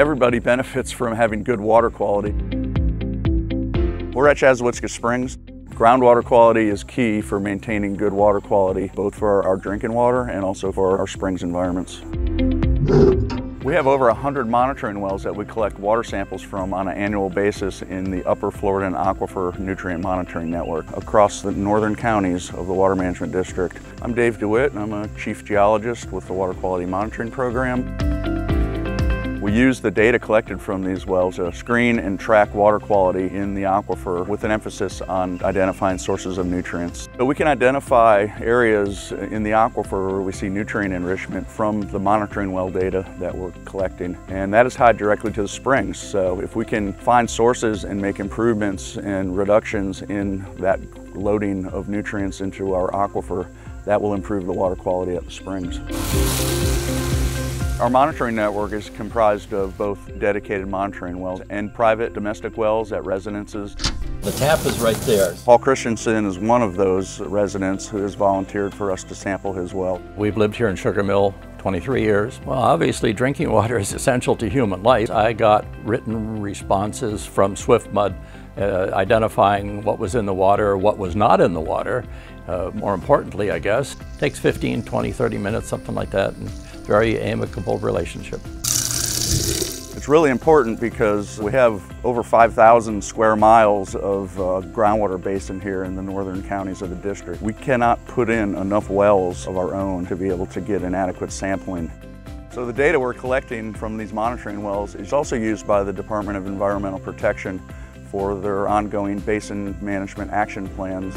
Everybody benefits from having good water quality. We're at Chassahowitzka Springs. Groundwater quality is key for maintaining good water quality, both for our drinking water and also for our springs environments. We have over 100 monitoring wells that we collect water samples from on an annual basis in the Upper Floridan Aquifer Nutrient Monitoring Network across the northern counties of the Water Management District. I'm Dave DeWitt and I'm a Chief Geologist with the Water Quality Monitoring Program. We use the data collected from these wells to screen and track water quality in the aquifer with an emphasis on identifying sources of nutrients. So we can identify areas in the aquifer where we see nutrient enrichment from the monitoring well data that we're collecting. And that is tied directly to the springs. So if we can find sources and make improvements and reductions in that loading of nutrients into our aquifer, that will improve the water quality at the springs. Our monitoring network is comprised of both dedicated monitoring wells and private domestic wells at residences. The tap is right there. Paul Christensen is one of those residents who has volunteered for us to sample his well. We've lived here in Sugar Mill 23 years. Well, obviously drinking water is essential to human life. I got written responses from SwiftMud uh, identifying what was in the water, what was not in the water. Uh, more importantly, I guess, takes 15, 20, 30 minutes, something like that. And very amicable relationship. It's really important because we have over 5,000 square miles of uh, groundwater basin here in the northern counties of the district. We cannot put in enough wells of our own to be able to get an adequate sampling. So the data we're collecting from these monitoring wells is also used by the Department of Environmental Protection for their ongoing basin management action plans.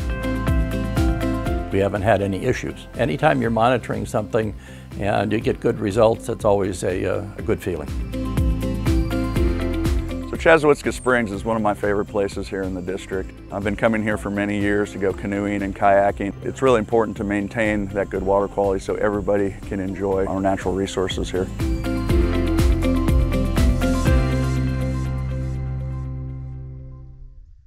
We haven't had any issues. Anytime you're monitoring something and you get good results, it's always a, uh, a good feeling. So Chassahowitzka Springs is one of my favorite places here in the district. I've been coming here for many years to go canoeing and kayaking. It's really important to maintain that good water quality so everybody can enjoy our natural resources here.